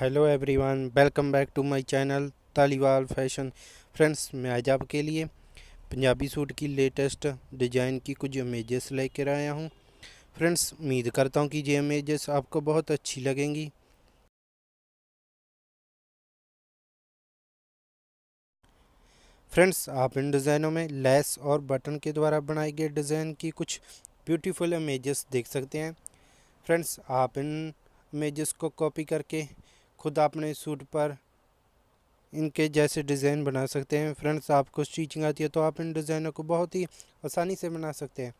Hello everyone welcome back to my channel Taliwal fashion friends मैं आज आपके लिए पंजाबी सूट की लेटेस्ट डिज़ाइन की कुछ इमेजेस लेकर आया हूँ। फ्रेंड्स उम्मीद करता हूँ कि ये इमेजेस आपको बहुत अच्छी लगेंगी। फ्रेंड्स आप इन डिज़ाइनों में लेस और बटन के द्वारा बनाए गए डिज़ाइन की कुछ ब्यूटीफुल इमेजेस देख सकते हैं। फ्रेंड्स आप इन इमेजेस को कॉपी करके खुद अपने सूट पर इनके जैसे डिज़ाइन बना सकते हैं। फ्रेंड्स, आपको स्टिचिंग आती है तो आप इन डिज़ाइनों को बहुत ही आसानी से बना सकते हैं।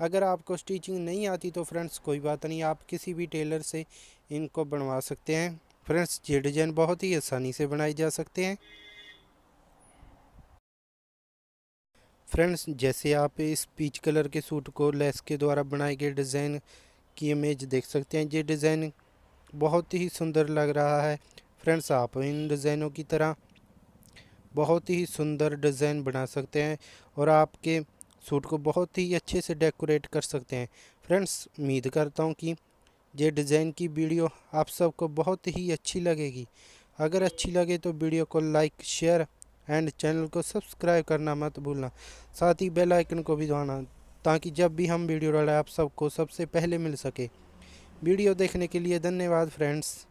अगर आपको स्टिचिंग नहीं आती तो फ्रेंड्स, कोई बात नहीं, आप किसी भी टेलर से इनको बनवा सकते हैं। फ्रेंड्स, ये डिज़ाइन बहुत ही आसानी से बनाए जा सकते हैं। फ्रेंड्स, जैसे आप इस पीच कलर के सूट को लेस के द्वारा बनाए गए डिज़ाइन की इमेज देख सकते हैं। ये डिज़ाइन बहुत ही सुंदर लग रहा है। फ्रेंड्स, आप इन डिज़ाइनों की तरह बहुत ही सुंदर डिज़ाइन बना सकते हैं और आपके सूट को बहुत ही अच्छे से डेकोरेट कर सकते हैं। फ्रेंड्स, उम्मीद करता हूँ कि ये डिज़ाइन की वीडियो आप सबको बहुत ही अच्छी लगेगी। अगर अच्छी लगे तो वीडियो को लाइक, शेयर एंड चैनल को सब्सक्राइब करना मत भूलना। साथ ही बेल आइकन को भी दबाना ताकि जब भी हम वीडियो डालें आप सबको सबसे पहले मिल सके। वीडियो देखने के लिए धन्यवाद फ्रेंड्स